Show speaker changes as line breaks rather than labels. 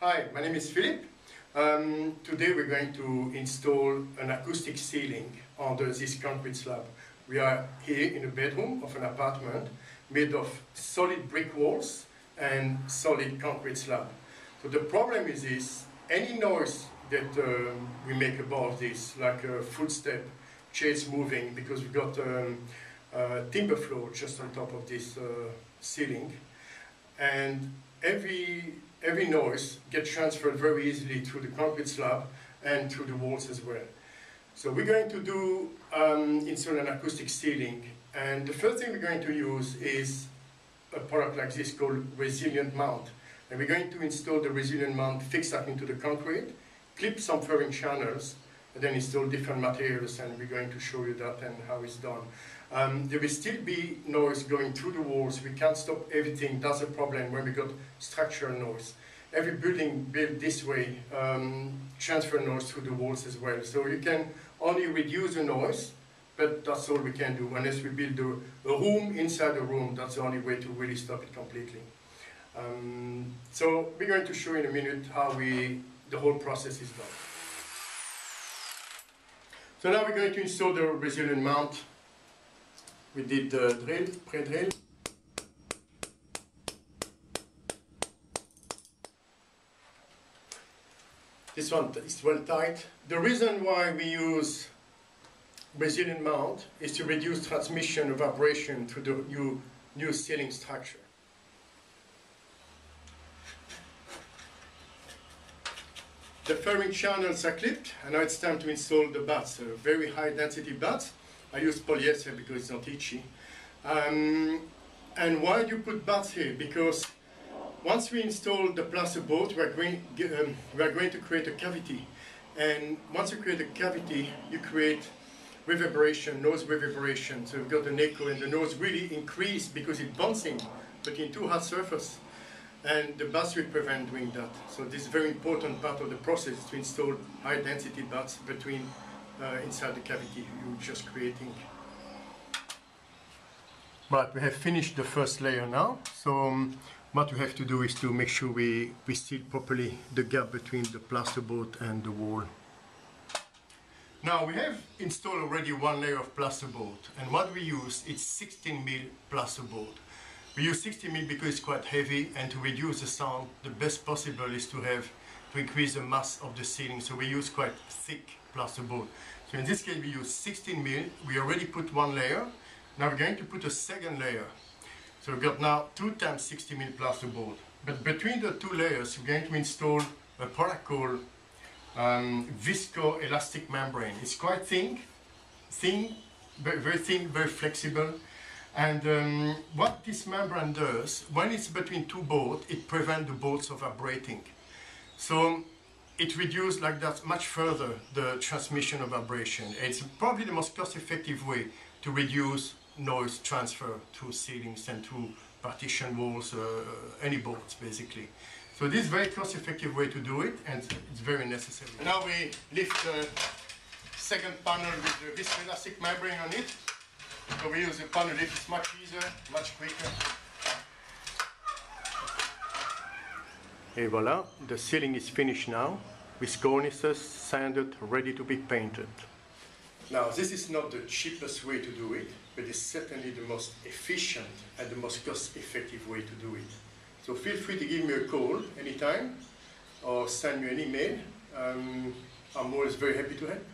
Hi, my name is Philip. Um, today we're going to install an acoustic ceiling under this concrete slab. We are here in a bedroom of an apartment made of solid brick walls and solid concrete slab. So the problem is this, any noise that um, we make above this, like a footstep, chairs moving, because we've got um, timber floor just on top of this uh, ceiling, and every every noise gets transferred very easily through the concrete slab and through the walls as well. So we're going to do um, install an acoustic ceiling and the first thing we're going to use is a product like this called resilient mount. And we're going to install the resilient mount fixed up into the concrete, clip some furring channels, then install different materials and we're going to show you that and how it's done. Um, there will still be noise going through the walls. We can't stop everything. That's a problem when we got structural noise. Every building built this way um, transfer noise through the walls as well. So you can only reduce the noise, but that's all we can do. Unless we build a, a room inside a room, that's the only way to really stop it completely. Um, so we're going to show in a minute how we the whole process is done. So now we're going to install the resilient mount we did the drill, pre-drill. This one is well tight. The reason why we use resilient mount is to reduce transmission of vibration to the new, new ceiling structure. The furring channels are clipped and now it's time to install the batts, very high density batts. I use polyester because it's not itchy. Um, and why do you put batts here? Because once we install the plaster board, we are, going, um, we are going to create a cavity. And once you create a cavity, you create reverberation, noise reverberation. So we've got an echo and the noise really increase because it's bouncing between two hard surfaces. And the batts will prevent doing that. So this is very important part of the process to install high density batts between uh, inside the cavity you're just creating. Right, we have finished the first layer now. So um, what we have to do is to make sure we, we seal properly the gap between the plasterboard and the wall. Now we have installed already one layer of plasterboard and what we use is 16 mil plasterboard. We use 16 mil because it's quite heavy and to reduce the sound the best possible is to have to increase the mass of the ceiling so we use quite thick plasterboard. So in this case we use 16 mil. We already put one layer. Now we're going to put a second layer. So we've got now 2 times 60 mil plasterboard. But between the two layers we're going to install a product called um, viscoelastic membrane. It's quite thin, thin, very thin, very flexible. And um, what this membrane does, when it's between two boards, it prevents the boards from vibrating. So it reduces like that much further the transmission of vibration. It's probably the most cost-effective way to reduce noise transfer to ceilings and to partition walls, uh, any boards basically. So this is a very cost-effective way to do it and it's very necessary. Now we lift the second panel with the viscoelastic membrane on it. So we use the panel lift, it's much easier, much quicker. Et voila, the ceiling is finished now, with cornices sanded, ready to be painted. Now, this is not the cheapest way to do it, but it's certainly the most efficient and the most cost-effective way to do it. So feel free to give me a call anytime, or send me an email. Um, I'm always very happy to help.